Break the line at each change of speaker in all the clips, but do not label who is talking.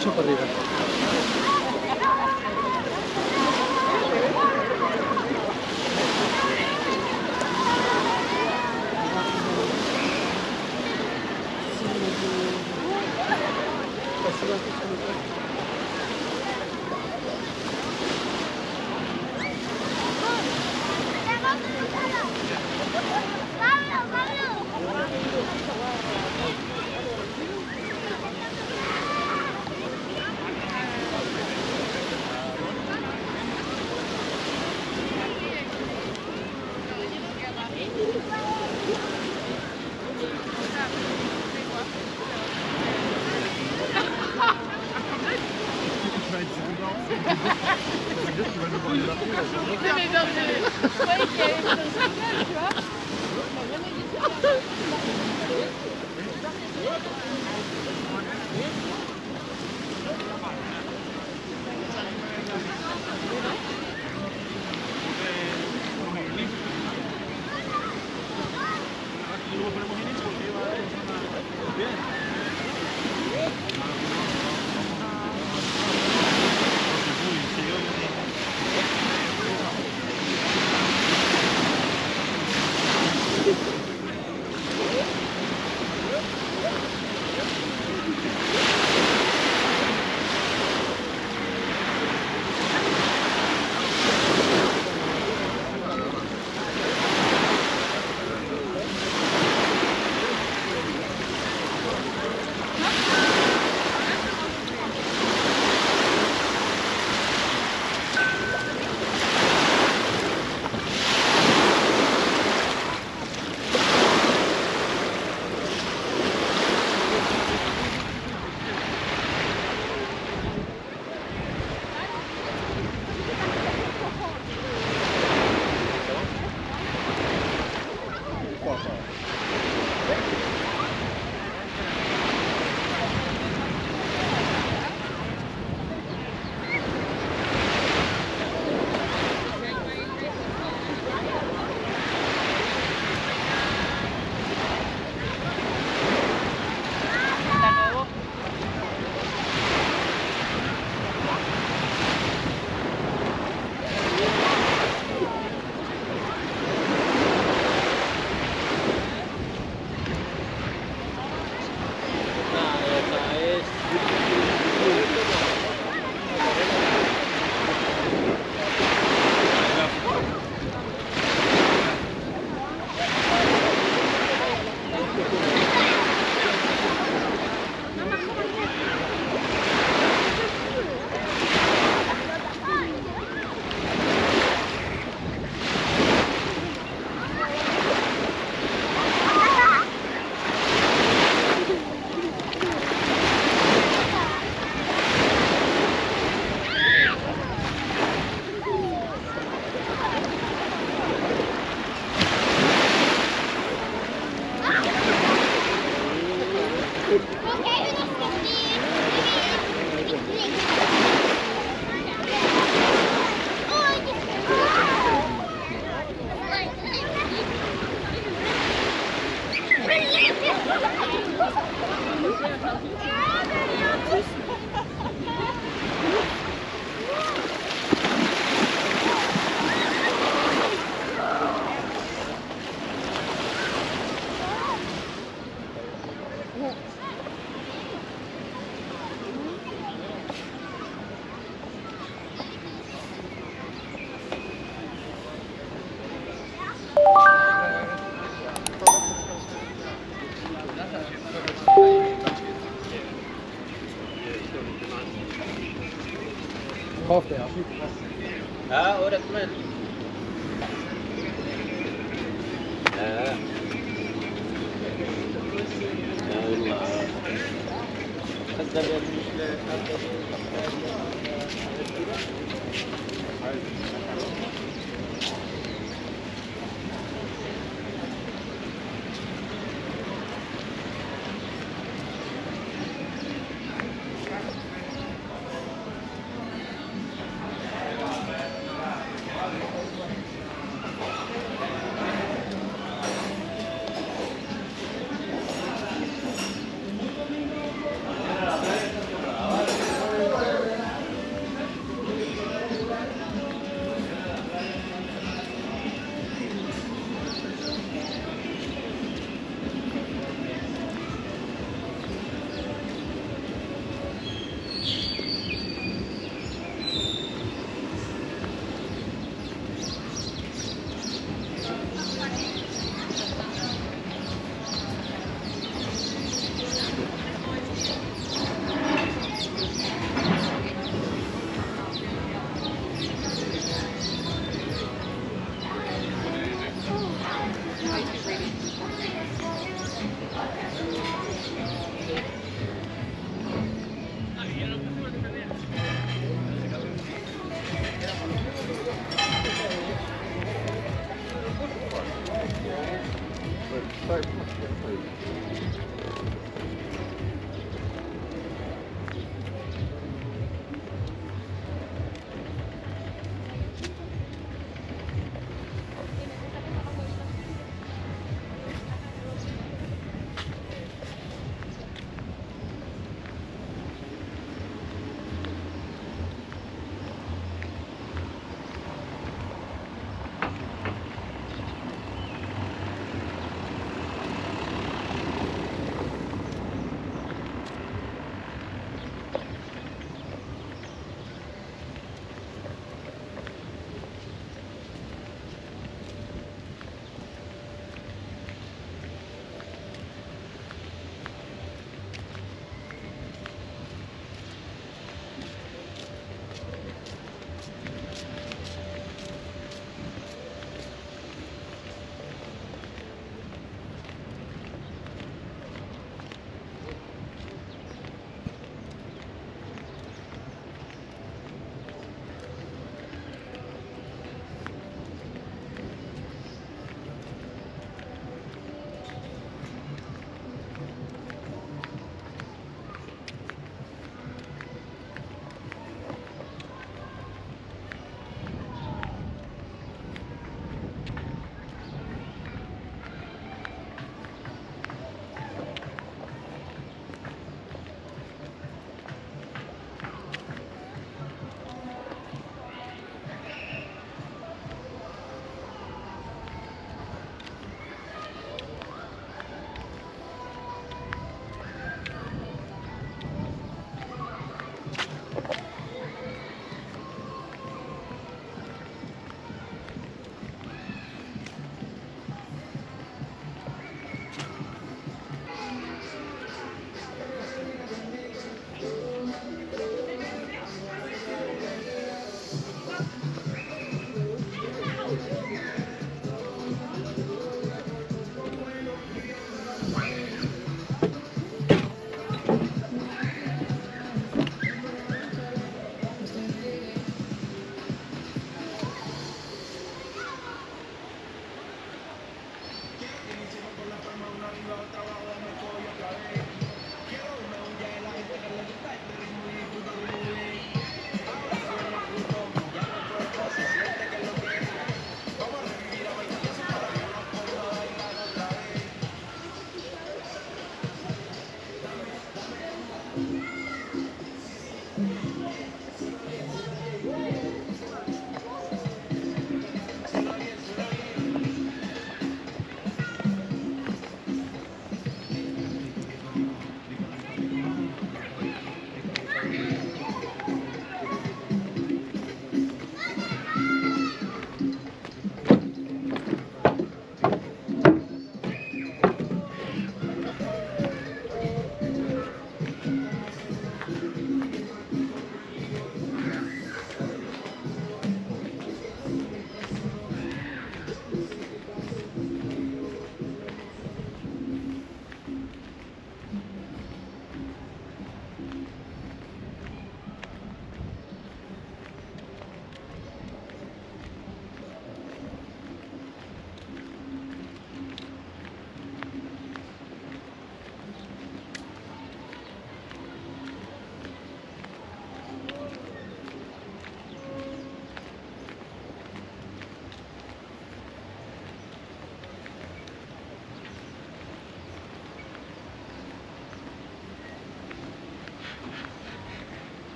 いしょこれが。Thank you. Vous Thank you. ثقافة يعني اه اورك مان اه والله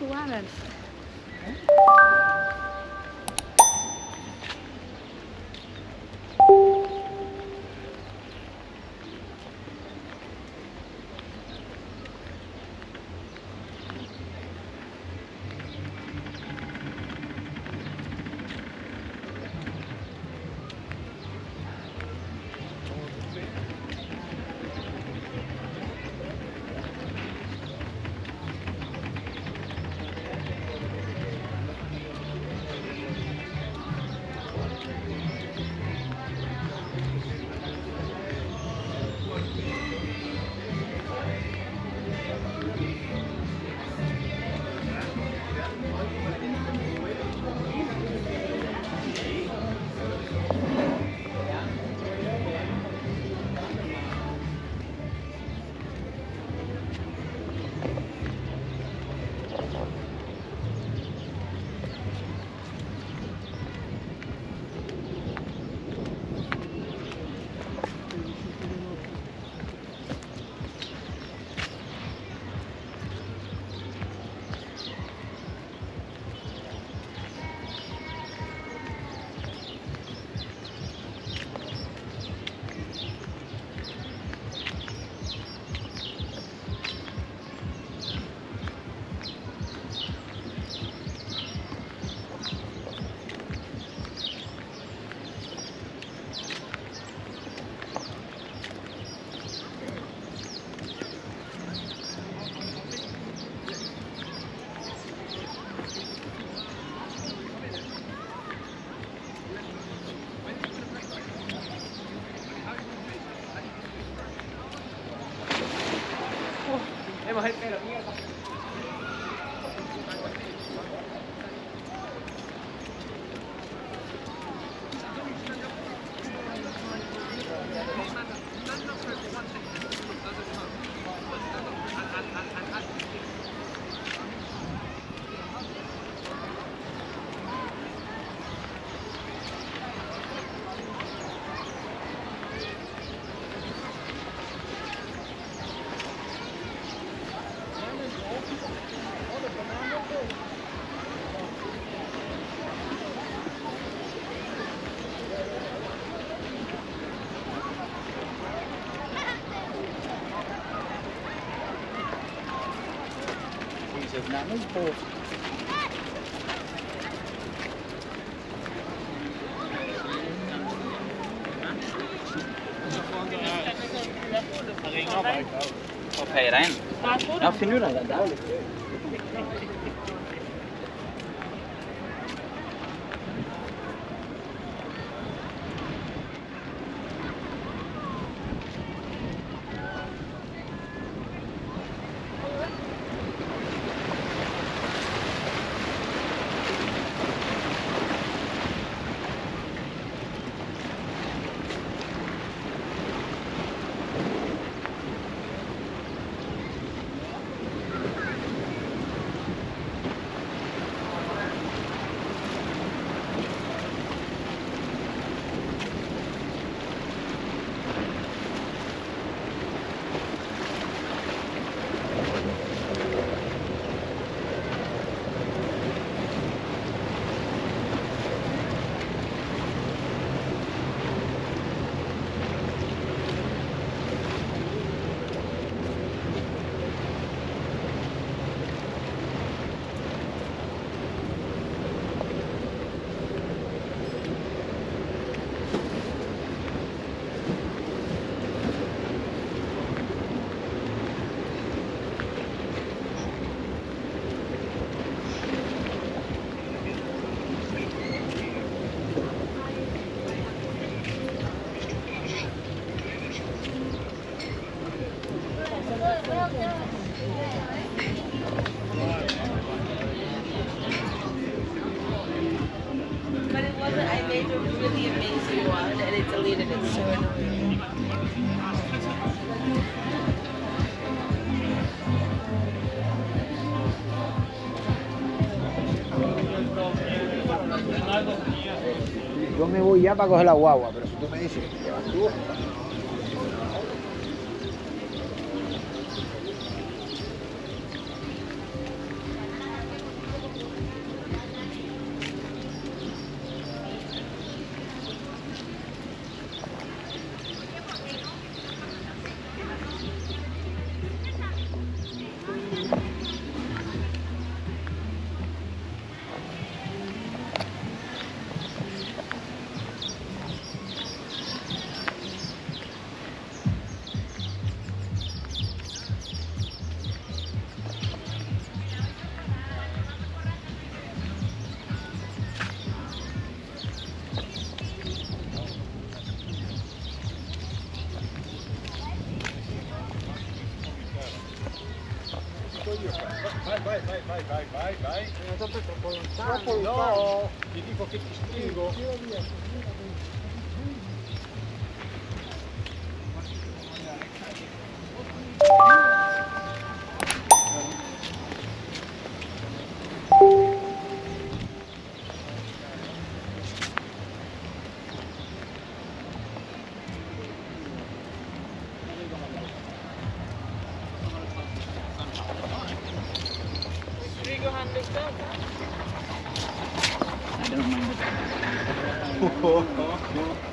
Suárez. Hemos Names på. Ringer bare. Få Ja, finner du den? Det er jo me voy ya para coger la guagua, pero si tú me dices, te vas tú, vai, vai, vai, vai, vai, vai. troppo lontano. No, ti dico che ti spingo. Tira via. どうも。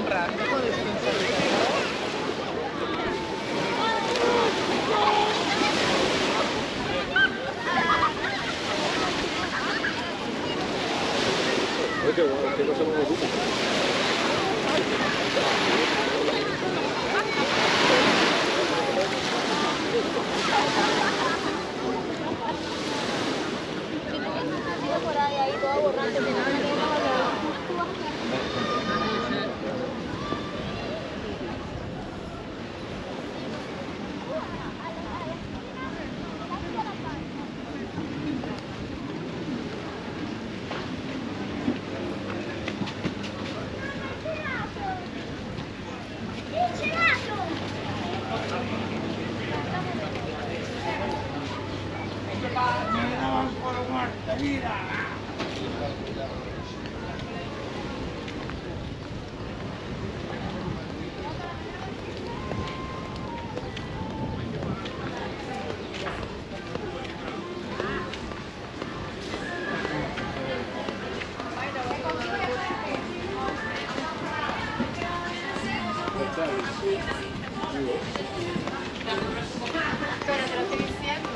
comprar. Pero te lo estoy diciendo.